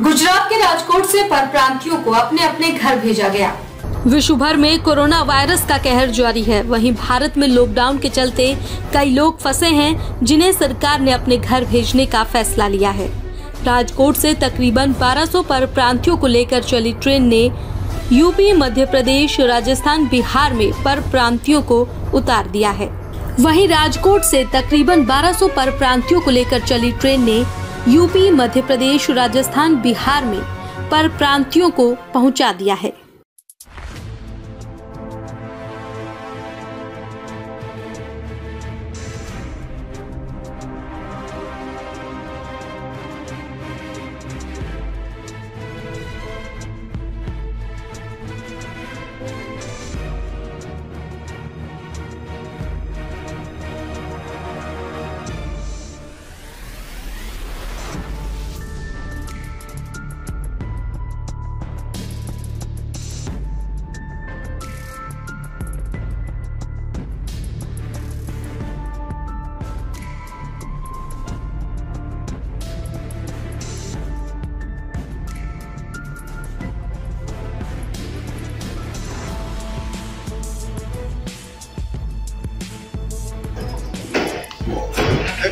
गुजरात के राजकोट से परप्रांतियों को अपने अपने घर भेजा गया। विश्व भर में कोरोना वायरस का कहर जारी है। वहीं भारत में लॉकडाउन के चलते कई लोग फंसे हैं, जिन्हें सरकार ने अपने घर भेजने का फैसला लिया है। राजकोट से तकरीबन 1200 पर प्रांतियों को लेकर चली ट्रेन ने यूपी, मध्य प्रदेश, राजस्थान, बिहार में पर प्रांतियों को उतार दिया है। वहीं राजकोट से तकरीबन 1200 पर प्रांतियों को लेकर चली ट्रेन ने यूपी मध्य प्रदेश राजस्थान बिहार में पर प्रांतियों को पहुँचा दिया है।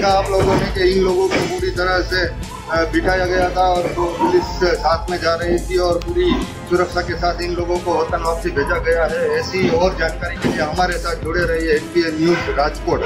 देखा आप लोगों ने कि इन लोगों को पूरी तरह से बिठाया गया था और तो पुलिस साथ में जा रही थी और पूरी सुरक्षा के साथ इन लोगों को वतन वापसी भेजा गया है। ऐसी और जानकारी के लिए हमारे साथ जुड़े रहिए एनपीए न्यूज़ राजकोट।